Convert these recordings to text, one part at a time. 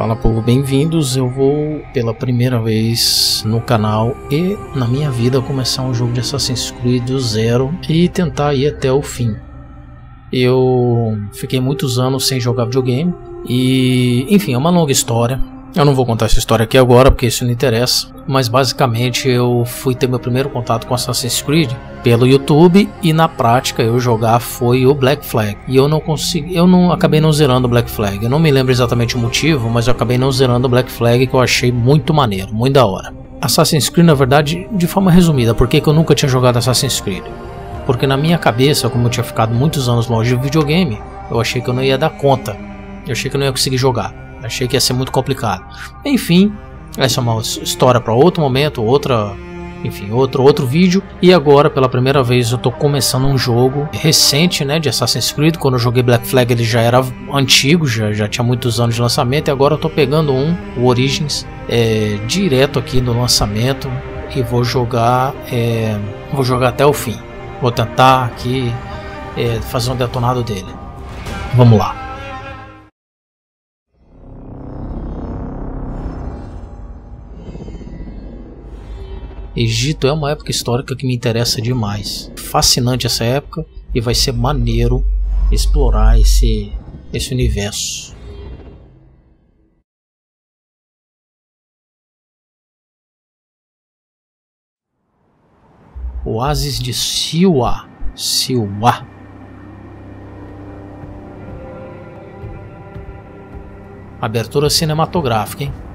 Fala povo, bem-vindos. Eu vou pela primeira vez no canal e na minha vida começar um jogo de Assassin's Creed do zero e tentar ir até o fim. Eu fiquei muitos anos sem jogar videogame e, enfim, é uma longa história. Eu não vou contar essa história aqui agora porque isso não interessa, mas basicamente eu fui ter meu primeiro contato com Assassin's Creed pelo YouTube e na prática eu jogar foi o Black Flag. E eu não consegui, eu não acabei não zerando o Black Flag. Eu não me lembro exatamente o motivo, mas eu acabei não zerando o Black Flag que eu achei muito maneiro, muito da hora. Assassin's Creed, na verdade, de forma resumida, por que eu nunca tinha jogado Assassin's Creed? Porque na minha cabeça, como eu tinha ficado muitos anos longe do videogame, eu achei que eu não ia dar conta. Eu achei que eu não ia conseguir jogar. Achei que ia ser muito complicado. Enfim, essa é uma história para outro momento, outra, enfim, outro outro vídeo. E agora, pela primeira vez, eu tô começando um jogo recente, né, de Assassin's Creed. Quando eu joguei Black Flag, ele já era antigo, já, já tinha muitos anos de lançamento. E agora eu tô pegando um, o Origins, é, direto aqui no lançamento e vou jogar, é, vou jogar até o fim. Vou tentar aqui é, fazer um detonado dele. Vamos lá. Egito é uma época histórica que me interessa demais. Fascinante essa época e vai ser maneiro explorar esse, esse universo. Oásis de Siwa. Siwa. Abertura cinematográfica, hein?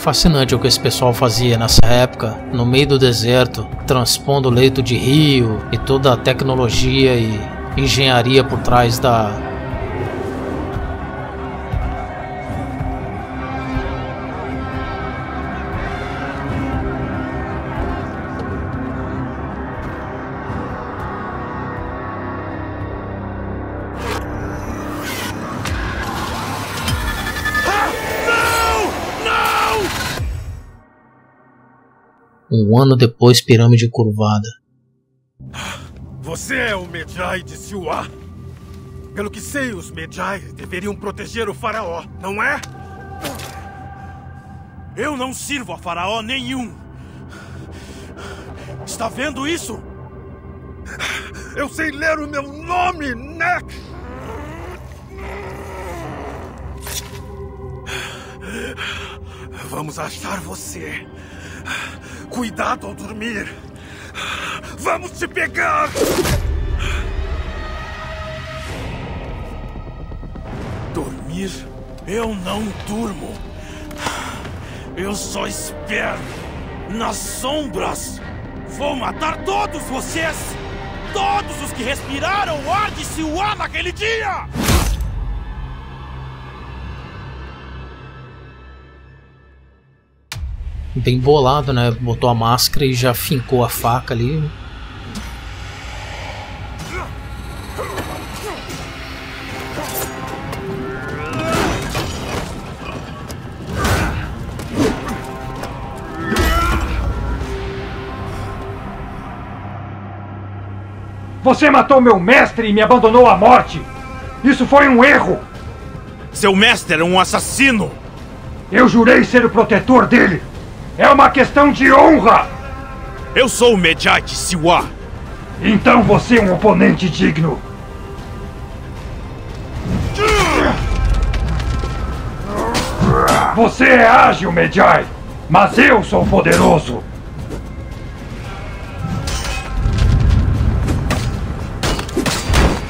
Fascinante o que esse pessoal fazia nessa época, no meio do deserto, transpondo leito de rio e toda a tecnologia e engenharia por trás da, Ano depois, pirâmide curvada. Você é o Medjay de Siwa? Pelo que sei, os Medjay deveriam proteger o faraó, não é? Eu não sirvo a faraó nenhum. Está vendo isso? Eu sei ler o meu nome, né? Vamos achar você. Cuidado ao dormir. Vamos te pegar! Dormir? Eu não durmo. Eu só espero. Nas sombras. Vou matar todos vocês! Todos os que respiraram o ar de Siwa naquele dia! Bem bolado, né? Botou a máscara e já fincou a faca ali. Você matou meu mestre e me abandonou à morte! Isso foi um erro! Seu mestre era um assassino! Eu jurei ser o protetor dele! É uma questão de honra! Eu sou o Medjay de Siwa. Então você é um oponente digno. Você é ágil, Medjay, mas eu sou poderoso.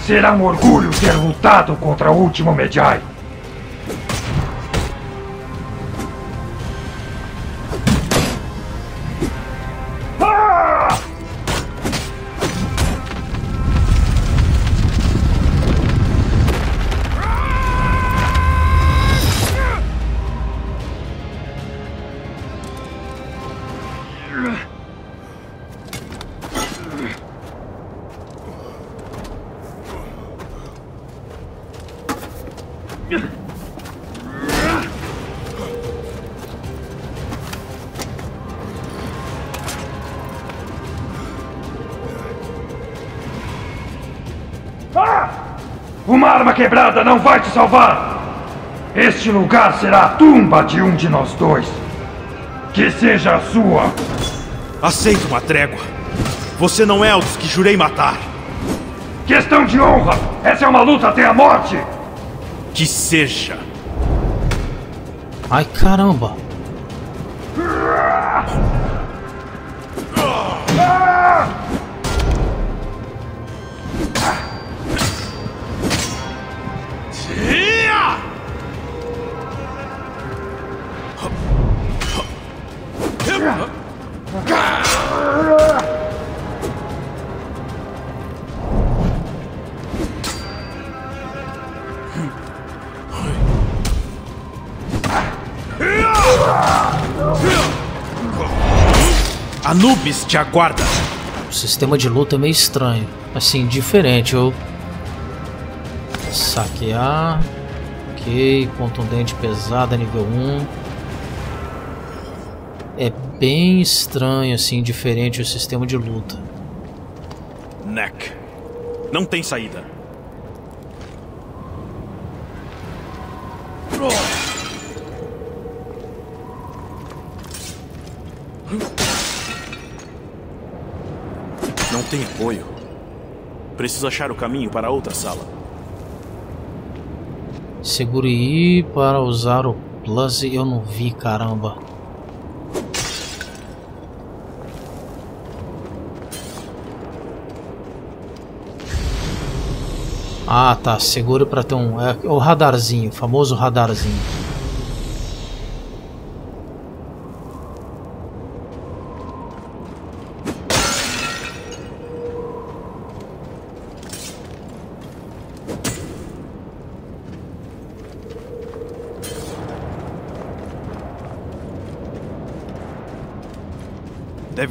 Será um orgulho ter lutado contra o último Medjai. Quebrada não vai te salvar! Este lugar será a tumba de um de nós dois. Que seja a sua. Aceito uma trégua. Você não é o dos que jurei matar. Questão de honra! Essa é uma luta até a morte! Que seja. Ai caramba! Anubis te aguarda. O sistema de luta é meio estranho. Assim, diferente. Eu. Saquear. Ok. Contundente pesada, nível 1. É bem estranho, assim, diferente o sistema de luta. Neck. Não tem saída. Não tem apoio. Preciso achar o caminho para outra sala. Segure I para usar o Plus. Eu não vi, caramba. Ah, tá. Segure para ter um. É o radarzinho, o famoso radarzinho.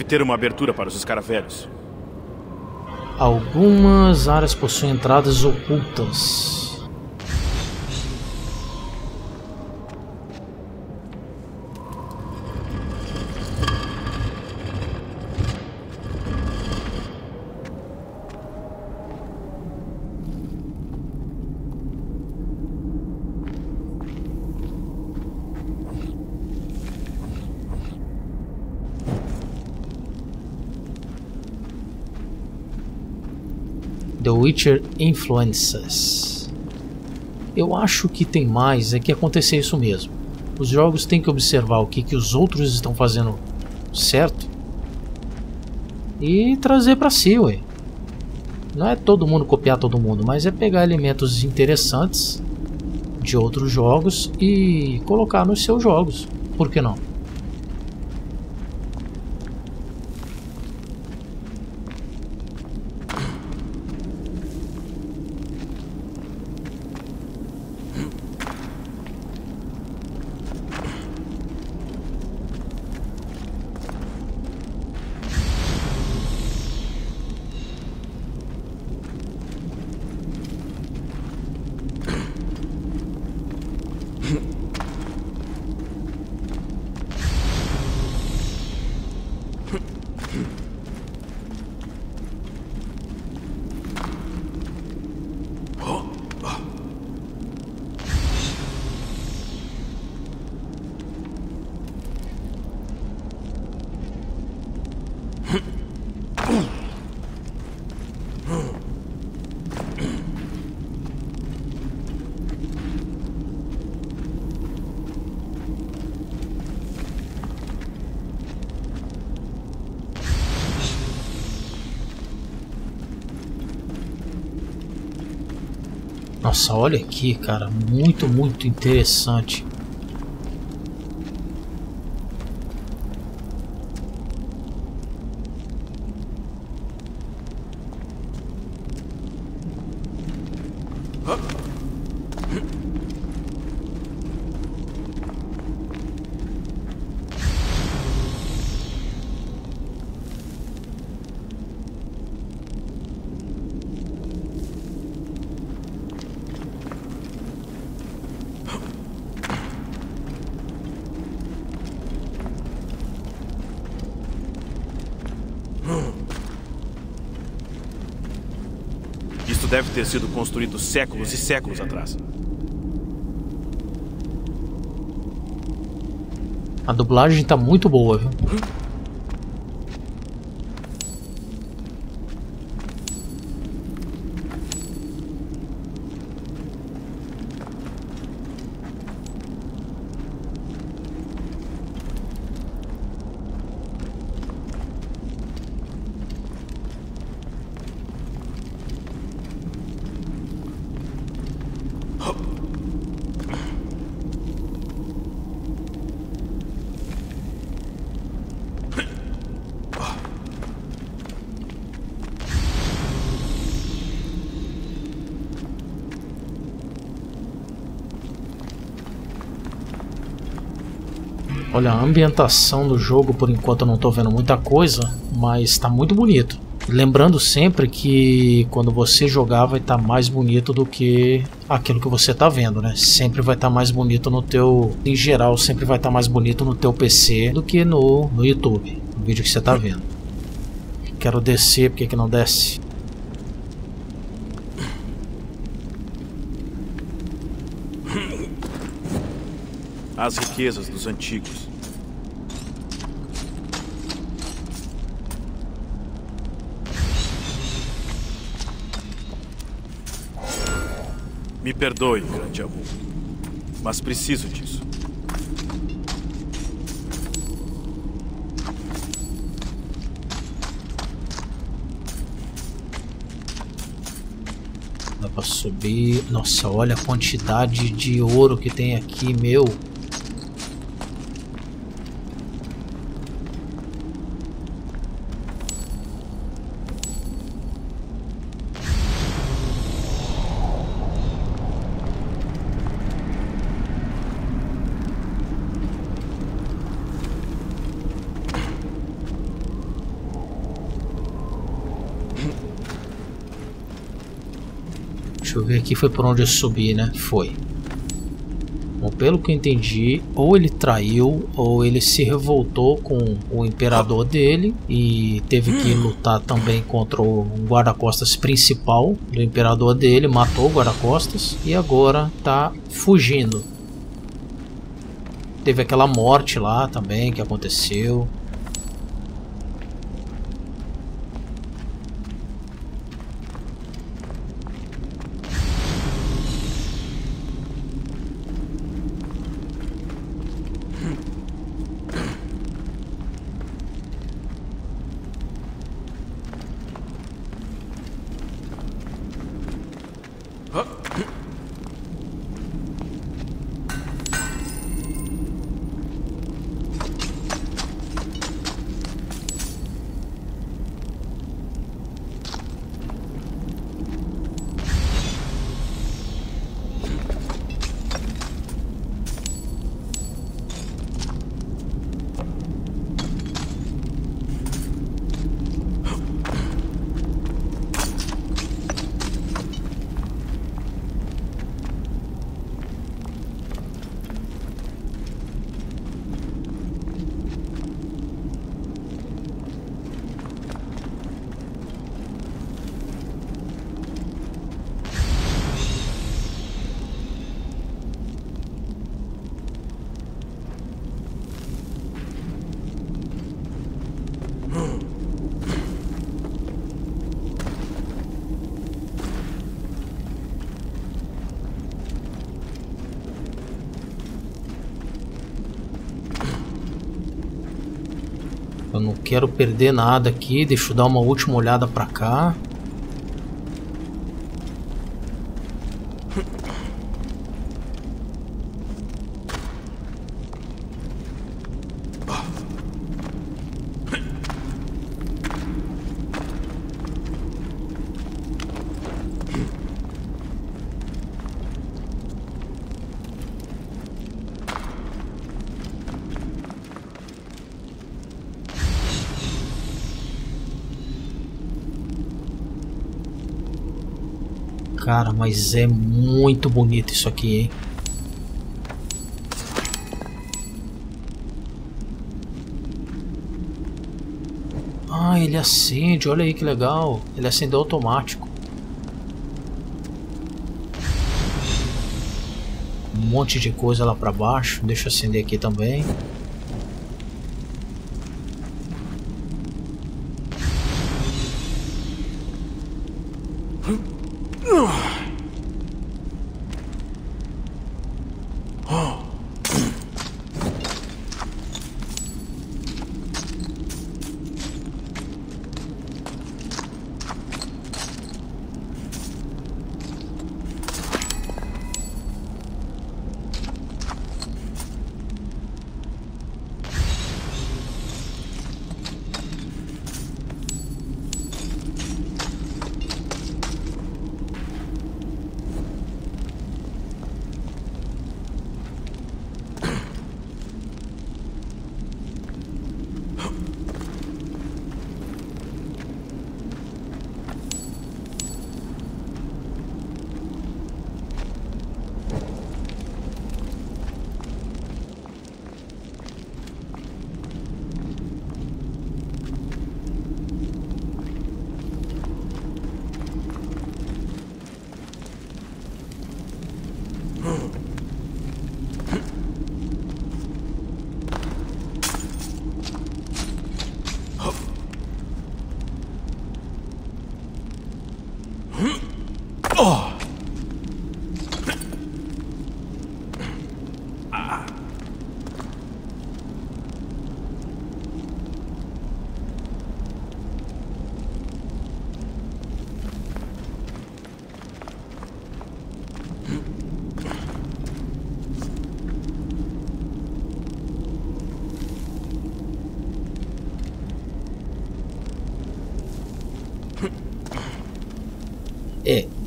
Ter uma abertura para os escaravelhos. Algumas áreas possuem entradas ocultas. Witcher Influences. Eu acho que tem mais é que acontecer isso mesmo. Os jogos têm que observar o que, que os outros estão fazendo certo e trazer para si, ué. Não é todo mundo copiar todo mundo, mas é pegar elementos interessantes de outros jogos e colocar nos seus jogos. Por que não? Nossa, olha aqui, cara. Muito, muito interessante. Deve ter sido construído séculos e séculos atrás. A dublagem tá muito boa, viu? Ambientação do jogo, por enquanto eu não estou vendo muita coisa, mas está muito bonito. Lembrando sempre que quando você jogar vai estar tá mais bonito do que aquilo que você está vendo, né? Sempre vai estar tá mais bonito no teu, em geral, sempre vai estar tá mais bonito no teu PC do que no, no YouTube, no vídeo que você está vendo. Quero descer, porque que não desce? As riquezas dos antigos. Me perdoe, grande amor, mas preciso disso. Dá pra subir. Nossa, olha a quantidade de ouro que tem aqui, meu. Deixa eu ver aqui, foi por onde eu subi, né? Foi. Bom, pelo que eu entendi, ou ele traiu, ou ele se revoltou com o imperador dele e teve que lutar também contra o guarda-costas principal do imperador dele, matou o guarda-costas e agora tá fugindo. Teve aquela morte lá também que aconteceu. Eu não quero perder nada aqui. Deixa eu dar uma última olhada pra cá. Cara, mas é muito bonito isso aqui, hein? Ah, ele acende, olha aí que legal. Ele acendeu automático. Um monte de coisa lá pra baixo. Deixa eu acender aqui também.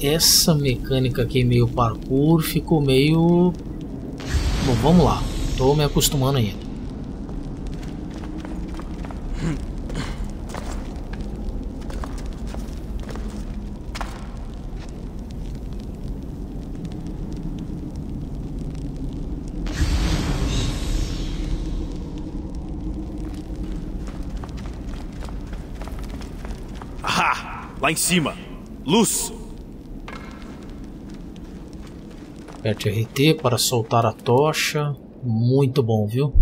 Essa mecânica aqui meio parkour ficou meio... Bom, vamos lá. Tô me acostumando ainda. Lá em cima! Luz! Aperte RT para soltar a tocha. Muito bom, viu?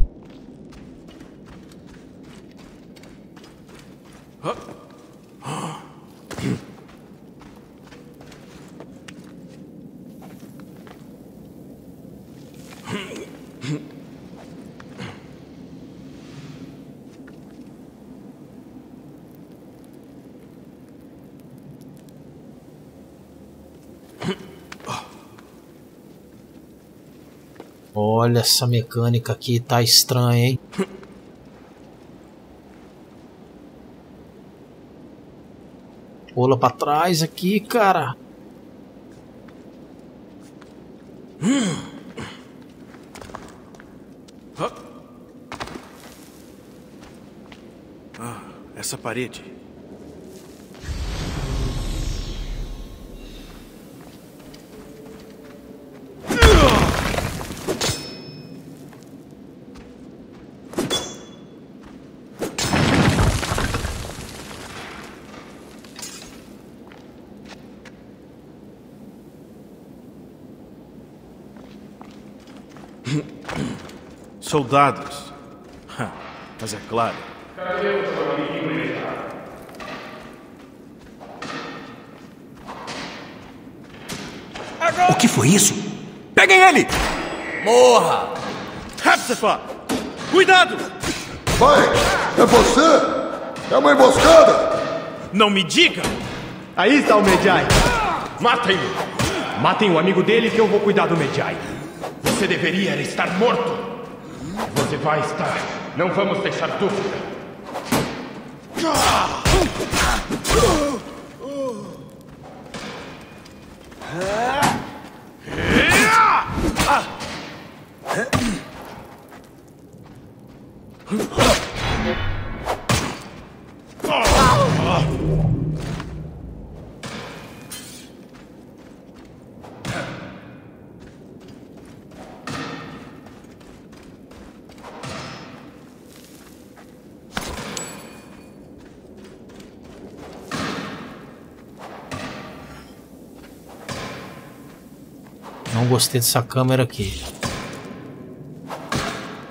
Olha essa mecânica aqui, tá estranha, hein? Pula pra trás aqui, cara. Ah, essa parede. Soldados. Mas é claro. O que foi isso? Peguem ele! Morra! Hepzefa! Cuidado! Vai! É você? É uma emboscada! Não me diga! Aí está o Medjai. Matem-no. Matem o amigo dele que eu vou cuidar do Medjai. Você deveria estar morto. Você vai estar. Não vamos deixar dúvida. Ah! Ah! Ah! Gostei dessa câmera aqui.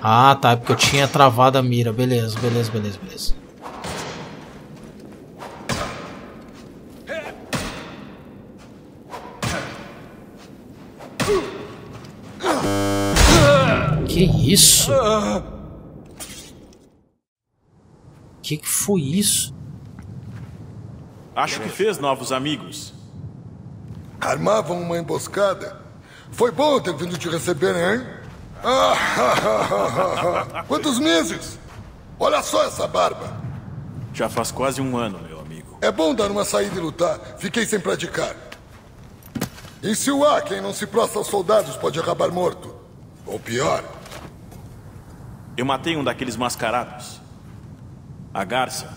Ah, tá. É porque eu tinha travado a mira. Beleza, beleza, beleza, beleza. Que isso? Que que foi isso? Acho que fez novos amigos. Armavam uma emboscada. Foi bom ter vindo te receber, hein? Ah, Quantos meses? Olha só essa barba. Já faz quase um ano, meu amigo. É bom dar uma saída e lutar. Fiquei sem praticar. Em Siwa, quem não se prostra aos soldados pode acabar morto. Ou pior. Eu matei um daqueles mascarados. A garça.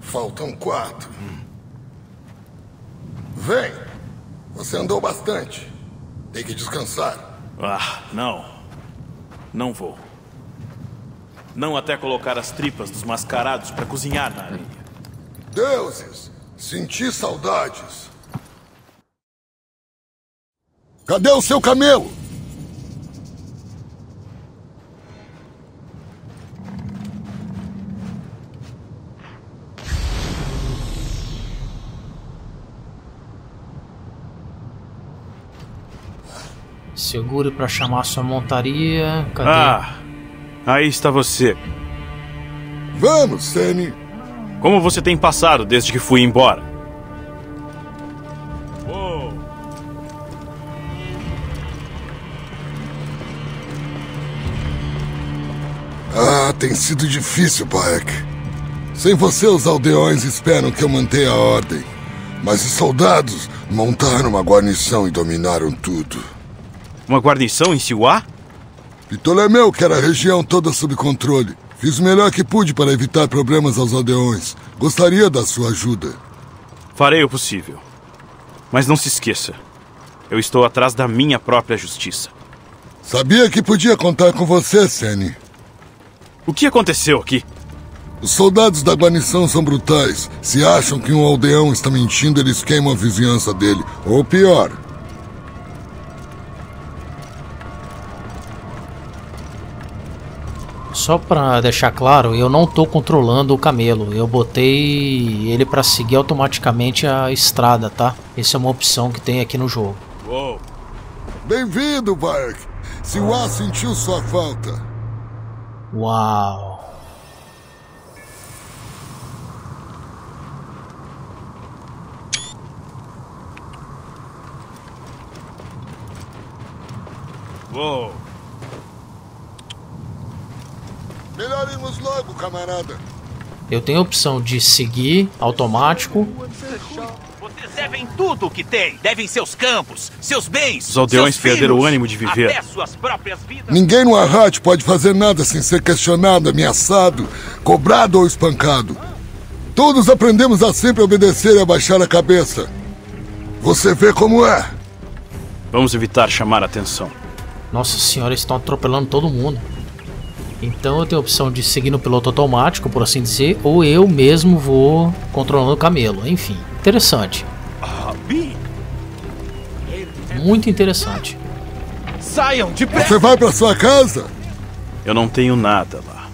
Faltam quatro. Vem. Você andou bastante. Tem que descansar. Ah, não. Não vou. Não até colocar as tripas dos mascarados para cozinhar na areia. Deuses, senti saudades. Cadê o seu camelo? Segure para chamar sua montaria. Cadê? Ah, aí está você. Vamos, Sene. Como você tem passado desde que fui embora? Ah, tem sido difícil, Baek. Sem você, os aldeões esperam que eu mantenha a ordem. Mas os soldados montaram uma guarnição e dominaram tudo. Uma guarnição em Siwa? Ptolemeu quer a região toda sob controle. Fiz o melhor que pude para evitar problemas aos aldeões. Gostaria da sua ajuda. Farei o possível. Mas não se esqueça. Eu estou atrás da minha própria justiça. Sabia que podia contar com você, Sene. O que aconteceu aqui? Os soldados da guarnição são brutais. Se acham que um aldeão está mentindo, eles queimam a vizinhança dele. Ou pior, Só pra deixar claro, eu não tô controlando o camelo. Eu botei ele pra seguir automaticamente a estrada, tá? Essa é uma opção que tem aqui no jogo. Uou. bem-vindo, Bark. Siwa sentiu sua falta. Uau. Uou. Melhor irmos logo, camarada. Eu tenho a opção de seguir automático. Vocês devem tudo o que têm. Devem seus campos, seus bens. Os aldeões seus perderam filhos, o ânimo de viver. Até suas próprias vidas. Ninguém no Arrat pode fazer nada sem ser questionado, ameaçado, cobrado ou espancado. Todos aprendemos a sempre obedecer e abaixar a cabeça. Você vê como é. Vamos evitar chamar a atenção. Nossa senhora, eles estão atropelando todo mundo. Então eu tenho a opção de seguir no piloto automático, por assim dizer, ou eu mesmo vou controlando o camelo. Enfim, interessante. Muito interessante. Saiam depressa. Você vai para sua casa? Eu não tenho nada lá.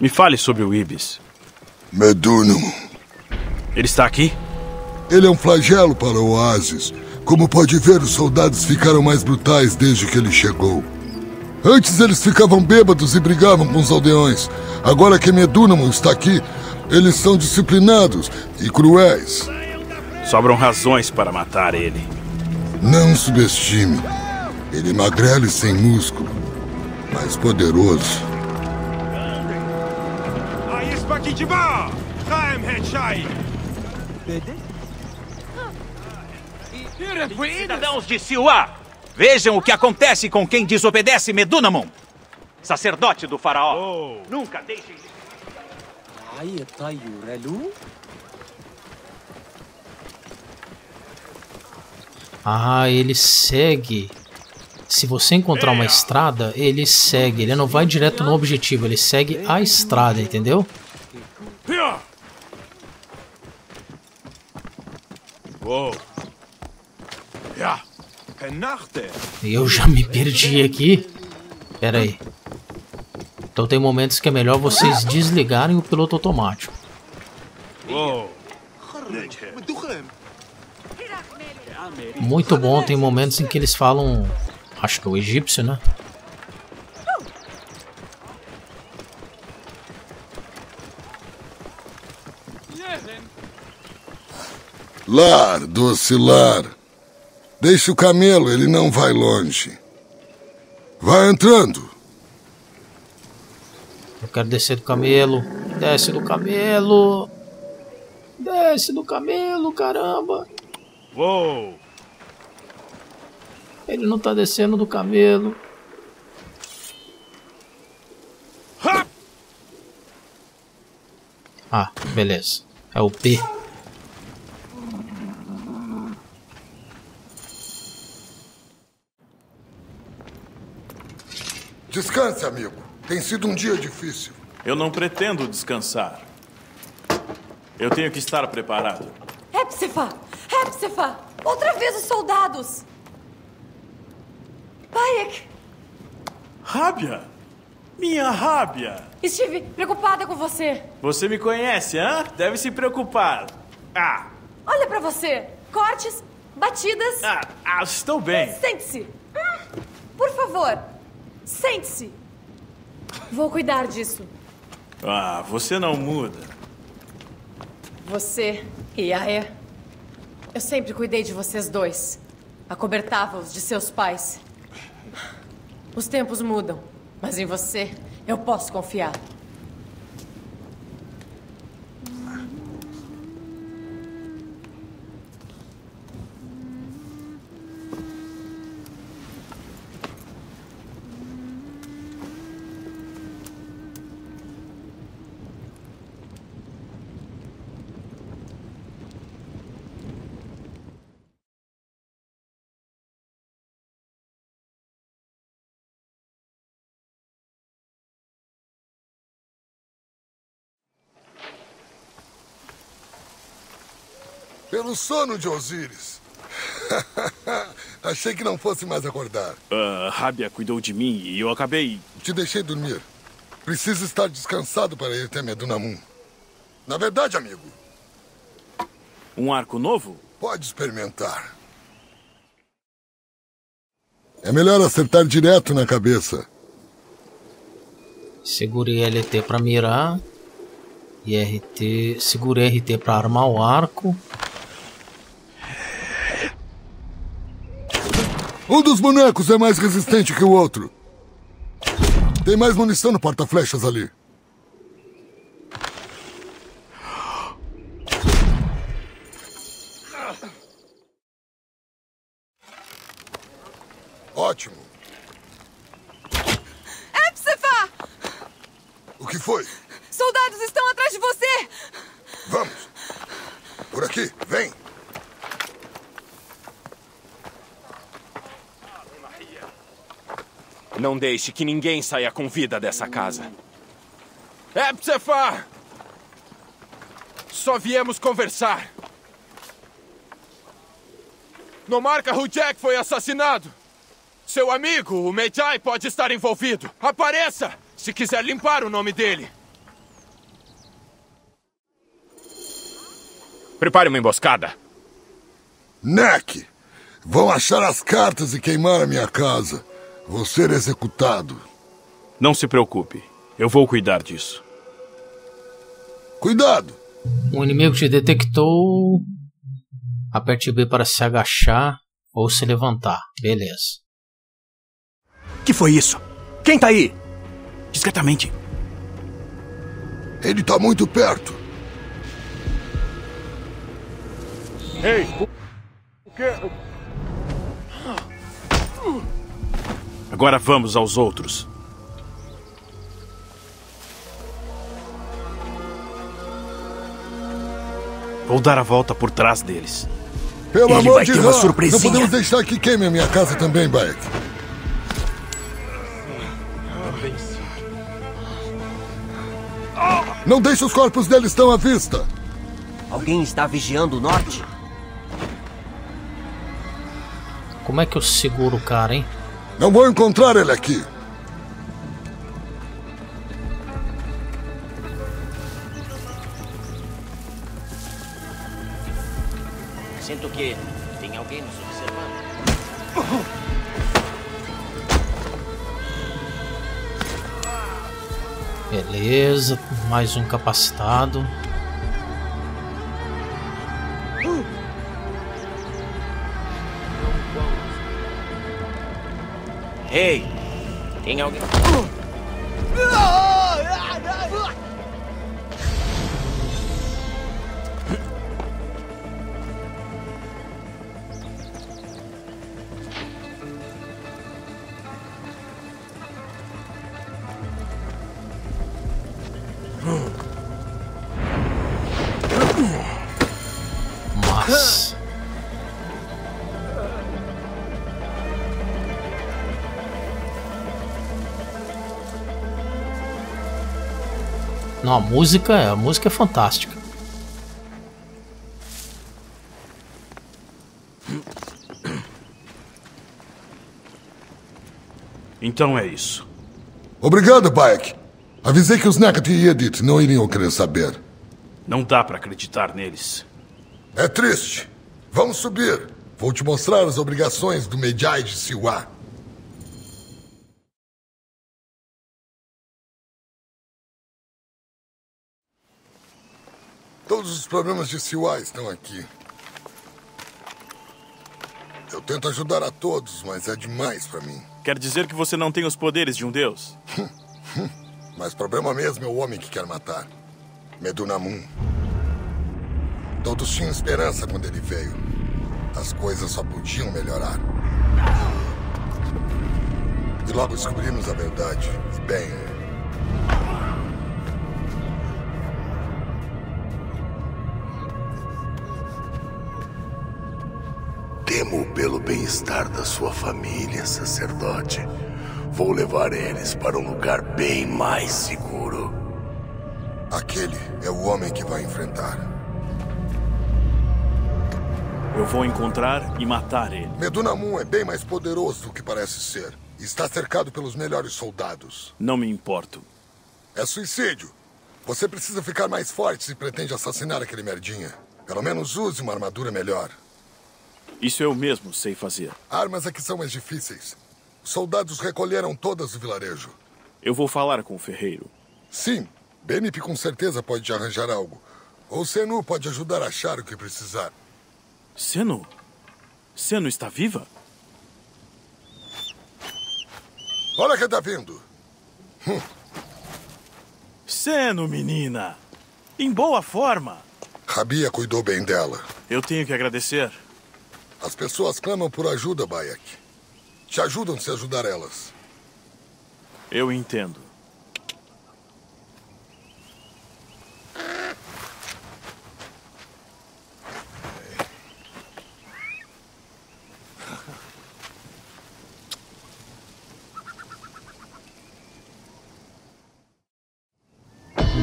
Me fale sobre o Ibis. Medunum. Ele está aqui? Ele é um flagelo para o oásis. Como pode ver, os soldados ficaram mais brutais desde que ele chegou. Antes eles ficavam bêbados e brigavam com os aldeões. Agora que Medunum está aqui, eles são disciplinados e cruéis. Sobram razões para matar ele. Não subestime. Ele magrelo e sem músculo, mas poderoso. Cidadãos de Siwa, vejam o que acontece com quem desobedece Medunamon. Sacerdote do faraó. Nunca deixem de... Ah, ele segue. Se você encontrar uma estrada, ele segue. Ele não vai direto no objetivo, ele segue a estrada, entendeu? Uou. Ja. Eu já me perdi aqui. Pera aí. Então tem momentos que é melhor vocês desligarem o piloto automático. Muito bom, tem momentos em que eles falam. Acho que é o egípcio, né? Lar, doce lar. Deixe o camelo, ele não vai longe. Vai entrando. Eu quero descer do camelo. Desce do camelo. Desce do camelo, caramba. Uou. Ele não tá descendo do camelo. Ah, beleza. É o P. Descanse, amigo. Tem sido um dia difícil. Eu não pretendo descansar. Eu tenho que estar preparado. Hepzefa! Hepzefa! Outra vez os soldados! Bayek! Rábia! Minha rábia! Estive preocupada com você. Você me conhece, hã? Deve se preocupar. Ah! Olha pra você! Cortes, batidas. Ah, ah estou bem. Sente-se! Hum, por favor, sente-se! Vou cuidar disso. Ah, você não muda. Você e Aé. Eu sempre cuidei de vocês dois. Acobertava-os de seus pais. Os tempos mudam, mas em você eu posso confiar. Pelo sono de Osíris. Achei que não fosse mais acordar. Uh, Rábia cuidou de mim e eu acabei. Te deixei dormir. Preciso estar descansado para ir até Medunamun. Na verdade, amigo. Um arco novo? Pode experimentar. É melhor acertar direto na cabeça. Segure LT para mirar. E RT. Segure RT para armar o arco. Um dos bonecos é mais resistente que o outro. Tem mais munição no porta-flechas ali. Ótimo. Epsefa! O que foi? Soldados estão atrás de você! Vamos. Por aqui, vem. Não deixe que ninguém saia com vida dessa casa. Epsefa! Só viemos conversar. Nomarca Rujek foi assassinado. Seu amigo, o Medjai, pode estar envolvido. Apareça, se quiser limpar o nome dele. Prepare uma emboscada. Neck! Vão achar as cartas e queimar a minha casa. Vou ser executado. Não se preocupe. Eu vou cuidar disso. Cuidado! O inimigo te detectou. Aperte B para se agachar ou se levantar. Beleza. Que foi isso? Quem tá aí? Discretamente. Ele tá muito perto. Ei! O que? Agora vamos aos outros. Vou dar a volta por trás deles. Pelo Ele amor vai de ter uma Deus! surpresinha. Não podemos deixar que queime a minha casa também, Baek. Não deixe os corpos deles tão à vista. Alguém está vigiando o norte? Como é que eu seguro o cara, hein? Não vou encontrar ele aqui. Sinto que tem alguém nos observando. Beleza, mais um capacitado. Ei, tem alguém. Mas. Não, a música, a música é fantástica. Então é isso. Obrigado, Bayek. Avisei que os Nakati e Edith não iriam querer saber. Não dá pra acreditar neles. É triste. Vamos subir. Vou te mostrar as obrigações do Medjai de Siwa. Todos os problemas de Siwa estão aqui. Eu tento ajudar a todos, mas é demais pra mim. Quer dizer que você não tem os poderes de um deus? Mas problema mesmo é o homem que quer matar. Medunamun. Todos tinham esperança quando ele veio. As coisas só podiam melhorar. E logo descobrimos a verdade. E bem. Pelo bem-estar da sua família, sacerdote. Vou levar eles para um lugar bem mais seguro. Aquele é o homem que vai enfrentar. Eu vou encontrar e matar ele. Medunamun é bem mais poderoso do que parece ser. Está cercado pelos melhores soldados. Não me importo. É suicídio. Você precisa ficar mais forte se pretende assassinar aquele merdinha. Pelo menos use uma armadura melhor. Isso eu mesmo sei fazer. Armas aqui são mais difíceis. Os soldados recolheram todas do vilarejo. Eu vou falar com o ferreiro. Sim, Benip com certeza pode te arranjar algo. Ou Senu pode ajudar a achar o que precisar. Seno? Seno está viva? Olha quem tá vindo. Hum. Seno, menina! Em boa forma! Rabia cuidou bem dela. Eu tenho que agradecer. As pessoas clamam por ajuda, Bayek. Te ajudam se ajudar elas. Eu entendo.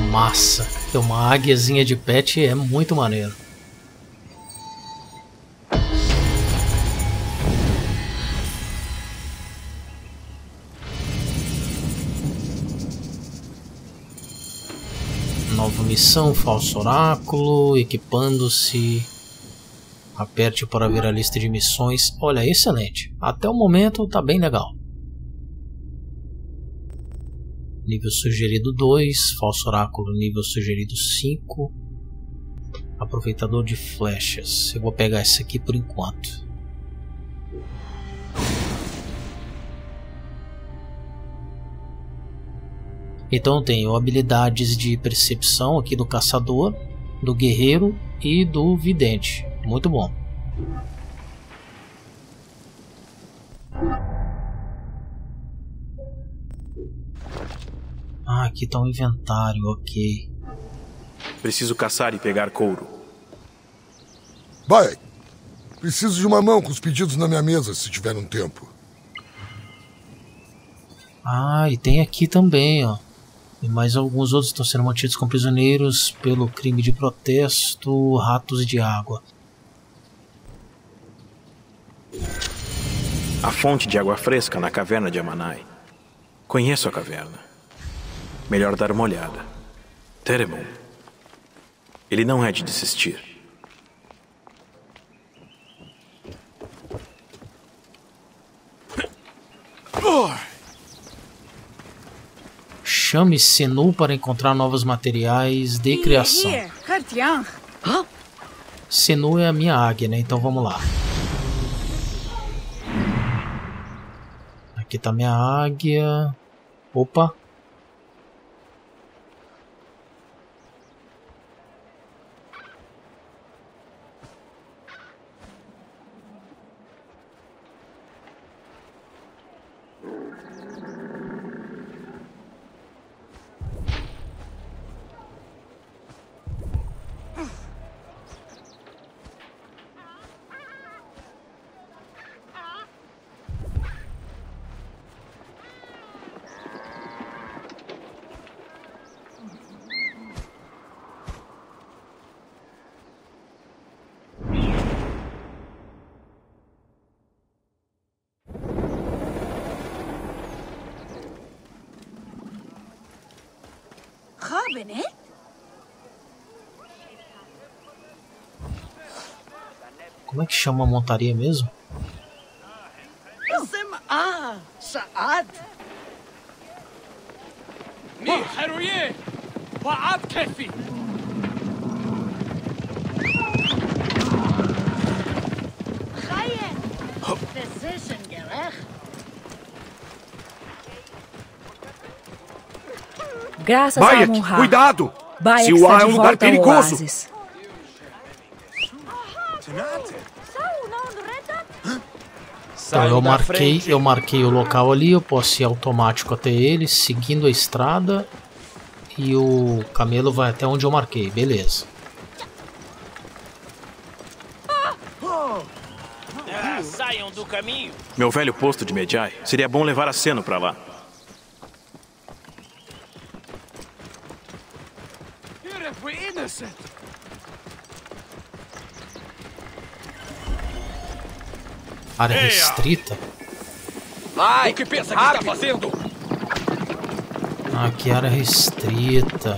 Massa. Ter uma águiazinha de pet é muito maneiro. Nova missão, falso oráculo, equipando-se. Aperte para ver a lista de missões. Olha, excelente. Até o momento tá bem legal. Nível sugerido 2, falso oráculo nível sugerido 5. Aproveitador de flechas. Eu vou pegar esse aqui por enquanto. Então eu tenho habilidades de percepção aqui do caçador, do guerreiro e do vidente. Muito bom. Ah, aqui está o um inventário, ok. Preciso caçar e pegar couro. Vai! Preciso de uma mão com os pedidos na minha mesa, se tiver um tempo. Ah, e tem aqui também, ó. E mais alguns outros estão sendo mantidos como prisioneiros pelo crime de protesto, ratos de água. A fonte de água fresca na caverna de Amanai. Conheço a caverna. Melhor dar uma olhada. Teremon. Ele não é de desistir. Chame Senu para encontrar novos materiais de criação. Senu é a minha águia, né? Então vamos lá. Aqui tá minha águia. Opa. Como é que chama a montaria mesmo? Graças Bayek, a cuidado! Bayek Se o ar é um lugar perigoso. Então eu marquei, eu marquei o local ali, eu posso ir automático até ele, seguindo a estrada. E o camelo vai até onde eu marquei, beleza. Ah, saiam do caminho. Meu velho posto de Medjai. Seria bom levar a Seno pra lá. Área Eia! restrita? Vai! O que pensa que está fazendo? Ah, que área restrita.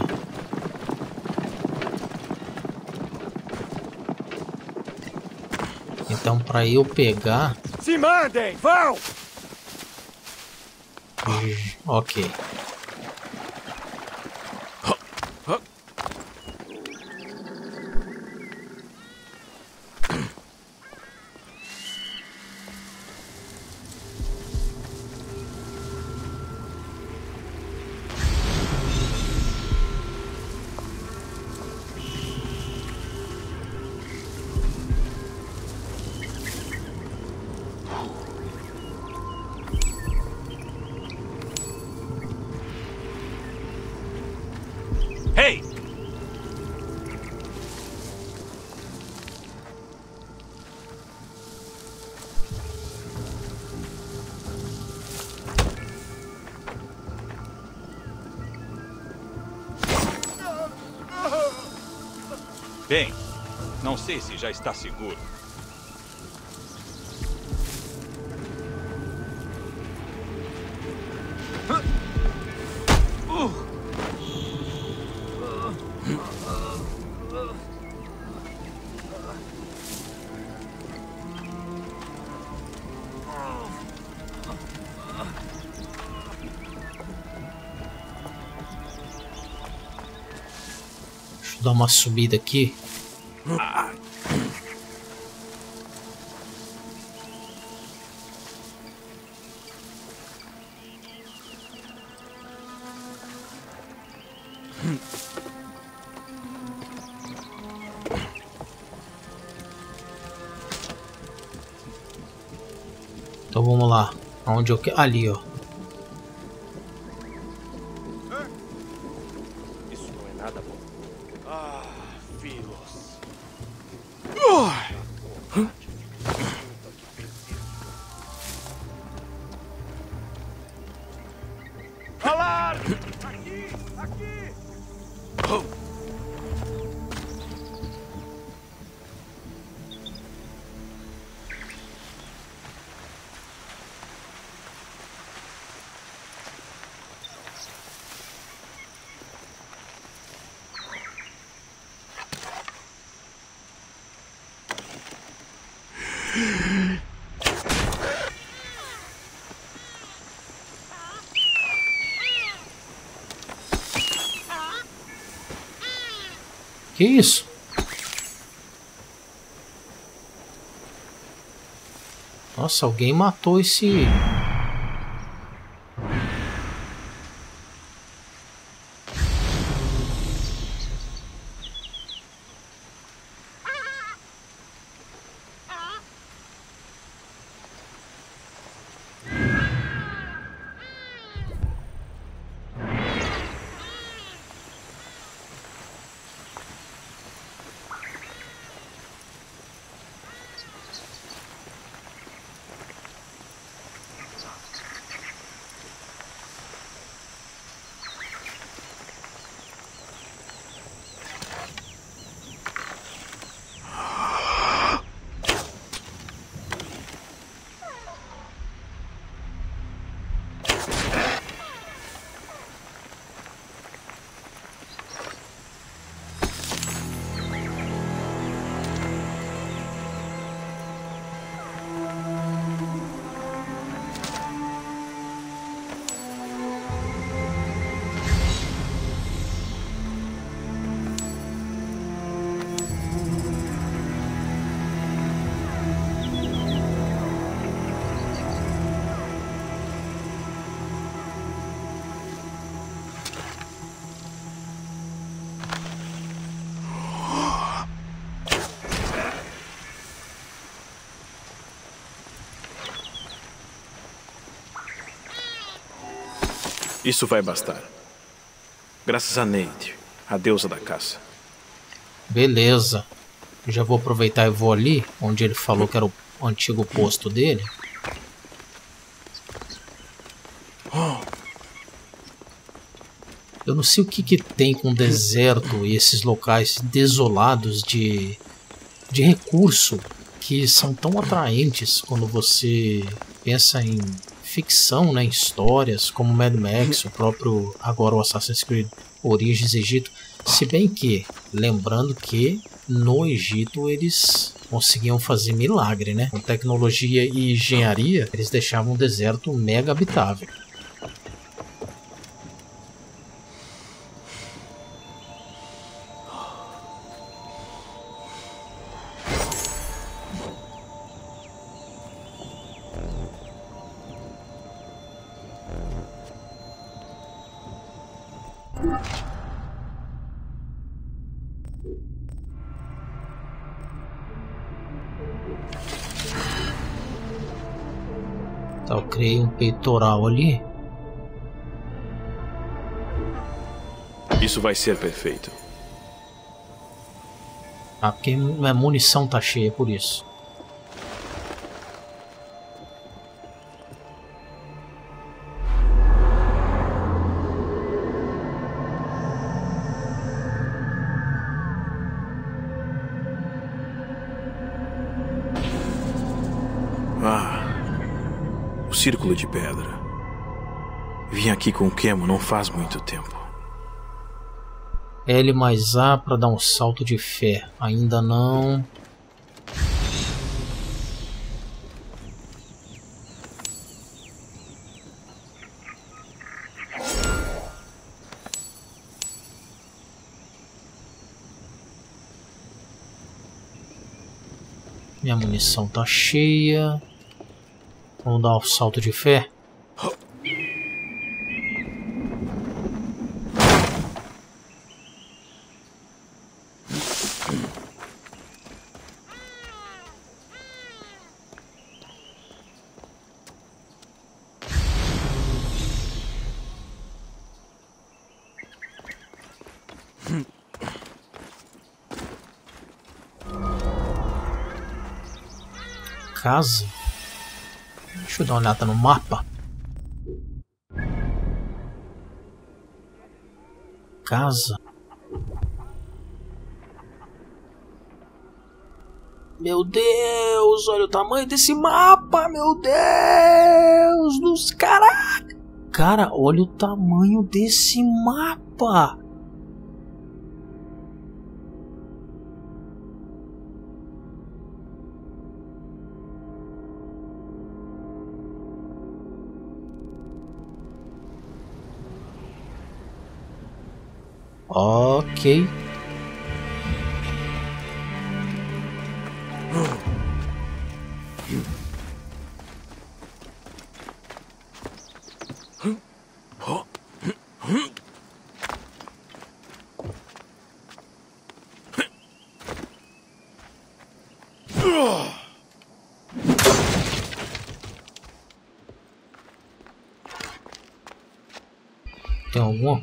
Então para eu pegar, Se mandem! Vão! ok. Não sei se já está seguro. Deixa eu dar uma subida aqui. Então vamos lá. Onde eu quero. Ali, ó. Que isso? Nossa, alguém matou esse Isso vai bastar. Graças a Neide, a deusa da caça. Beleza. Já vou aproveitar e vou ali, onde ele falou que era o antigo posto dele. Eu não sei o que, que tem com o deserto e esses locais desolados de, de recurso que são tão atraentes quando você pensa em ficção, né, histórias como Mad Max, o próprio agora o Assassin's Creed Origins Egito, se bem que lembrando que no Egito eles conseguiam fazer milagre, né? Com tecnologia e engenharia, eles deixavam o deserto mega habitável. Tá, eu criei um peitoral ali. Isso vai ser perfeito. Ah, porque minha munição tá cheia por isso. Círculo de pedra. Vim aqui com o Kemo não faz muito tempo. L mais A para dar um salto de fé. Ainda não. Minha munição tá cheia. Vamos dar um salto de fé. Casa? Deixa eu dar uma olhada no mapa. Casa. Meu Deus, olha o tamanho desse mapa, meu Deus dos caraca. Cara, olha o tamanho desse mapa. Ok.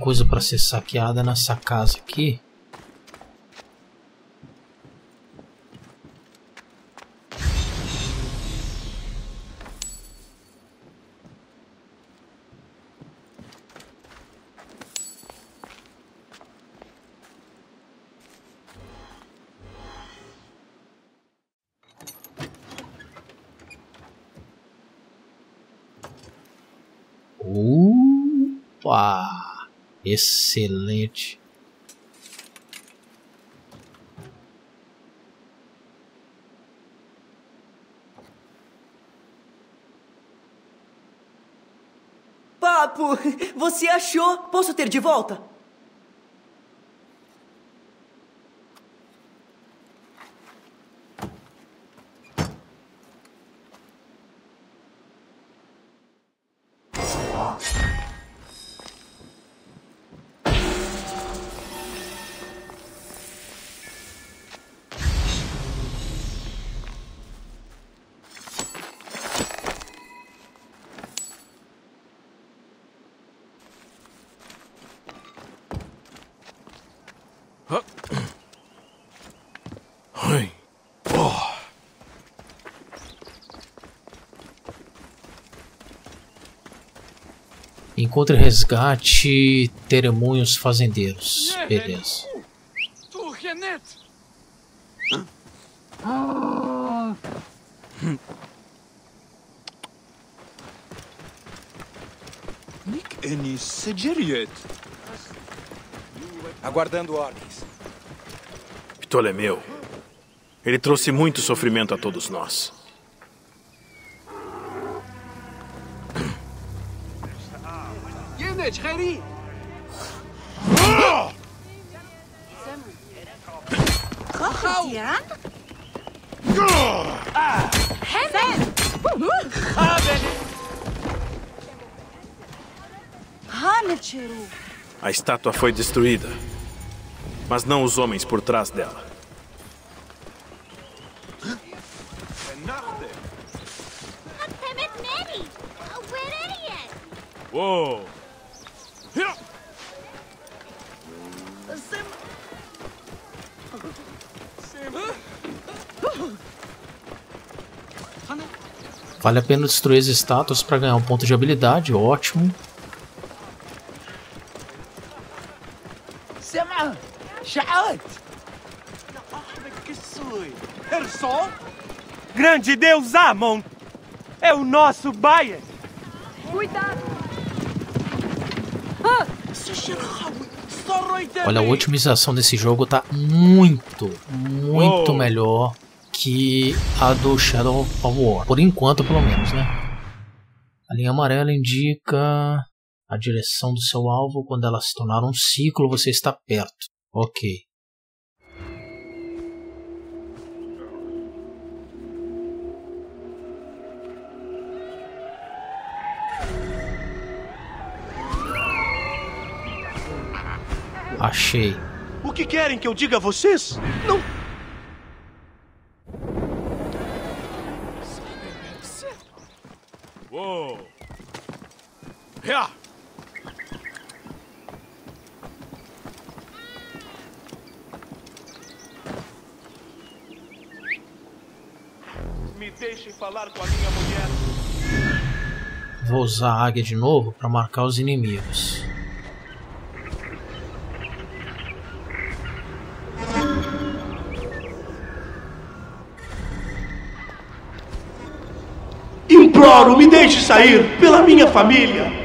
Coisa para ser saqueada nessa casa aqui? Opa! Excelente. Papo, você achou? Posso ter de volta? Encontre resgate testemunhos fazendeiros. Beleza. Nick Ennis Segeriet. Aguardando ordens. Ptolemeu. Ele trouxe muito sofrimento a todos nós. A estátua foi destruída, mas não os homens por trás dela. Whoa! Vale a pena destruir as estátuas para ganhar um ponto de habilidade. Ótimo. Sag é mal, Schaut! Era só? Grande Deus, Amon! É o nosso Bayern! Cuidado! Olha, a otimização desse jogo tá muito, muito oh. melhor que a do Shadow of War. Por enquanto, pelo menos, né? A linha amarela indica a direção do seu alvo. Quando ela se tornar um ciclo, você está perto. Ok. Achei. O que querem que eu diga a vocês? Não. Whoa! Yeah! Me deixem falar com a minha mulher. Vou usar a águia de novo para marcar os inimigos. Imploro, me deixe sair pela minha família.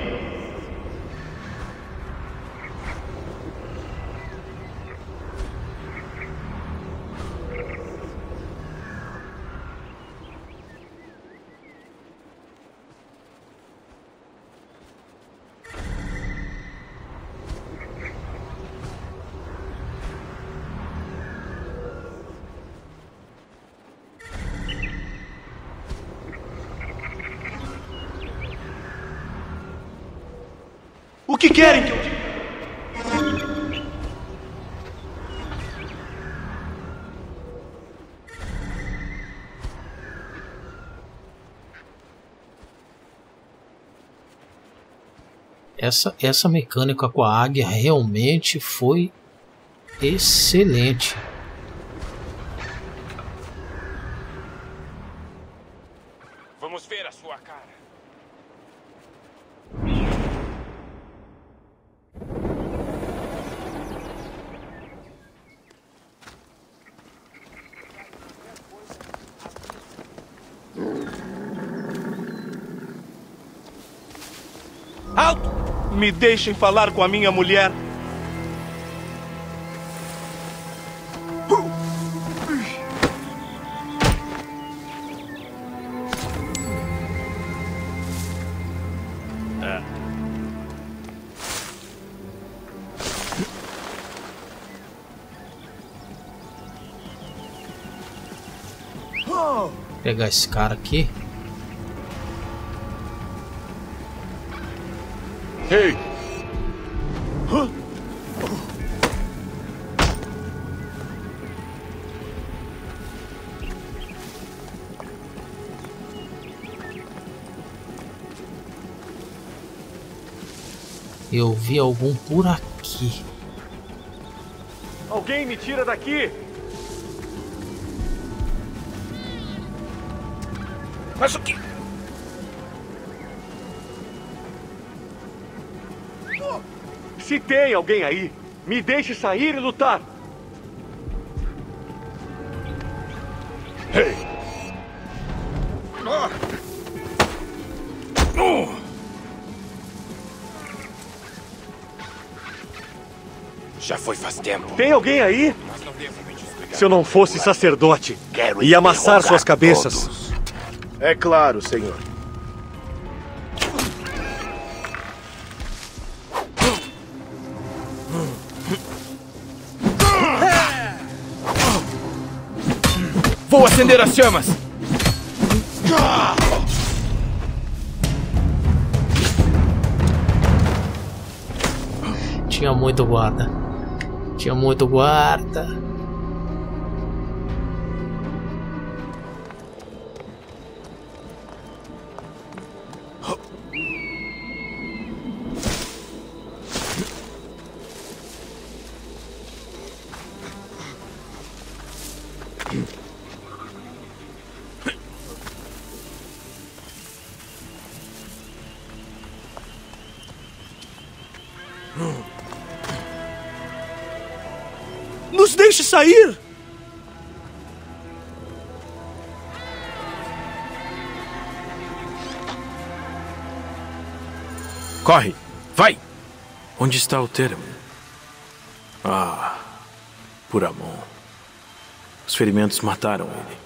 O que querem que eu diga? Essa, essa mecânica com a águia realmente foi excelente. Vamos ver a sua cara. Alto! Me deixem falar com a minha mulher. pegar esse cara aqui. Eu vi algum por aqui. Alguém me tira daqui! Mas o que? Se tem alguém aí, me deixe sair e lutar. Tem alguém aí? Se eu não fosse sacerdote, Quero ia amassar suas cabeças. todos. É claro, senhor. Vou acender as chamas. Tinha muito guarda. Tinha muito guarda. Sair! Corre! Vai! Onde está o termo? Ah, por amor. Os ferimentos mataram ele.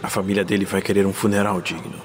A família dele vai querer um funeral digno.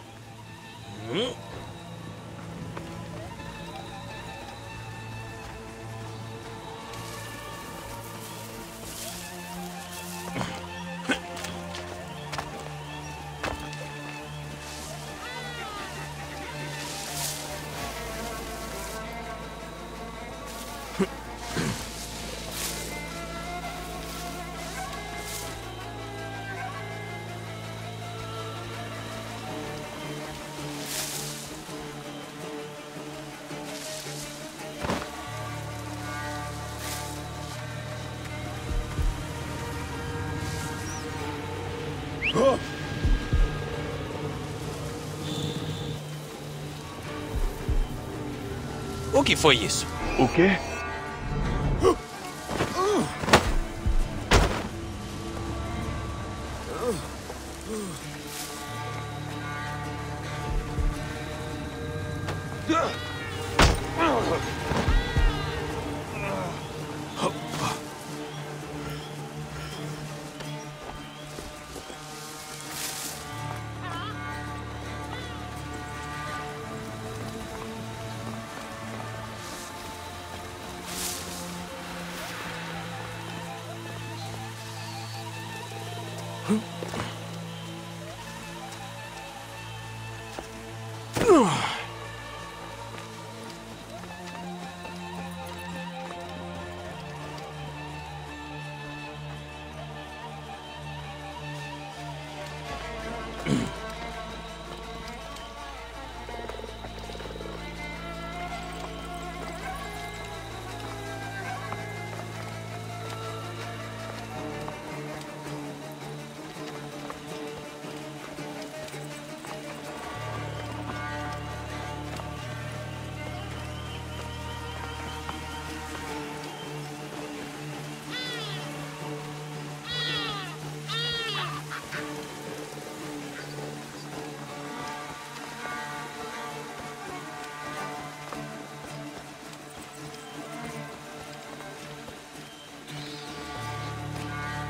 Que foi isso? O quê?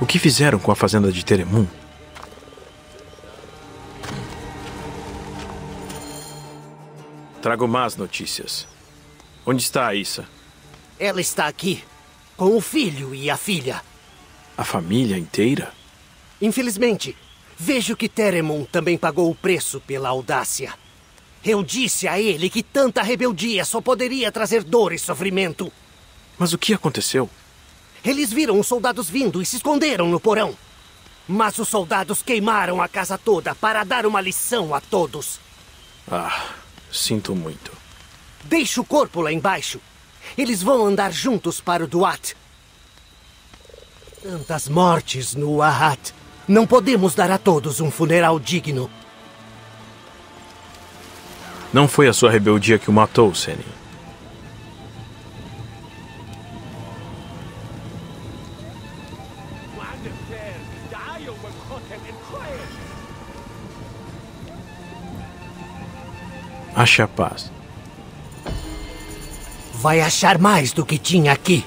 O que fizeram com a fazenda de Teremum? Trago más notícias. Onde está a Issa? Ela está aqui, com o filho e a filha. A família inteira? Infelizmente, vejo que Teremon também pagou o preço pela audácia. Eu disse a ele que tanta rebeldia só poderia trazer dor e sofrimento. Mas o que aconteceu? Eles viram os soldados vindo e se esconderam no porão. Mas os soldados queimaram a casa toda para dar uma lição a todos. Ah, sinto muito. Deixe o corpo lá embaixo. Eles vão andar juntos para o Duat. Tantas mortes no Ahat. Não podemos dar a todos um funeral digno. Não foi a sua rebeldia que o matou, Senin. Ache a paz. Vai achar mais do que tinha aqui.